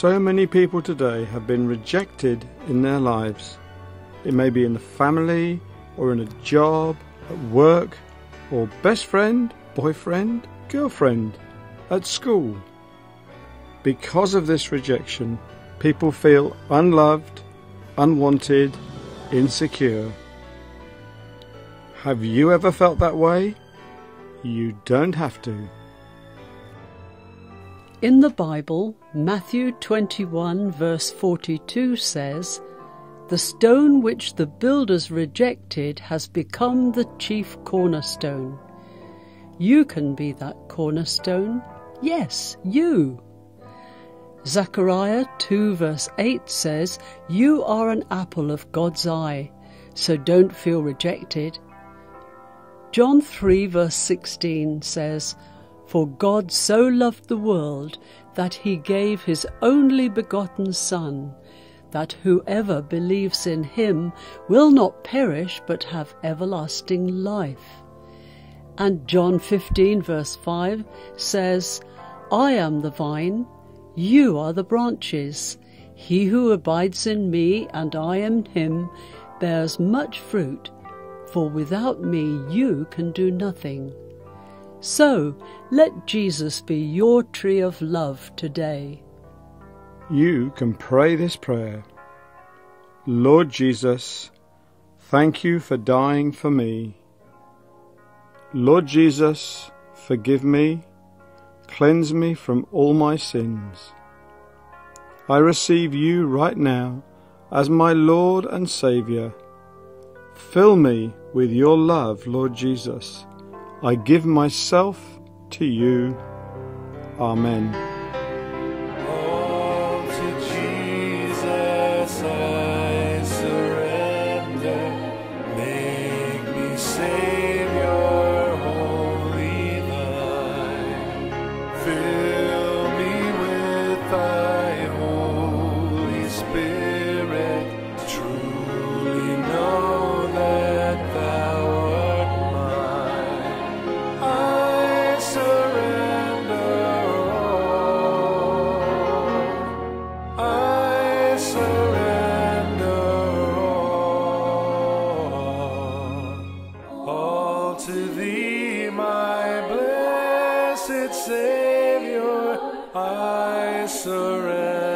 So many people today have been rejected in their lives. It may be in the family, or in a job, at work, or best friend, boyfriend, girlfriend, at school. Because of this rejection, people feel unloved, unwanted, insecure. Have you ever felt that way? You don't have to. In the Bible, Matthew 21, verse 42 says, The stone which the builders rejected has become the chief cornerstone. You can be that cornerstone. Yes, you. Zechariah 2 verse 8 says, You are an apple of God's eye, so don't feel rejected. John 3 verse 16 says, For God so loved the world that he gave his only begotten Son, that whoever believes in him will not perish but have everlasting life. And John 15 verse 5 says, I am the vine, you are the branches. He who abides in me and I in him bears much fruit, for without me you can do nothing. So let Jesus be your tree of love today. You can pray this prayer. Lord Jesus, thank you for dying for me. Lord Jesus, forgive me Cleanse me from all my sins. I receive you right now as my Lord and Saviour. Fill me with your love, Lord Jesus. I give myself to you. Amen. Savior, I surrender.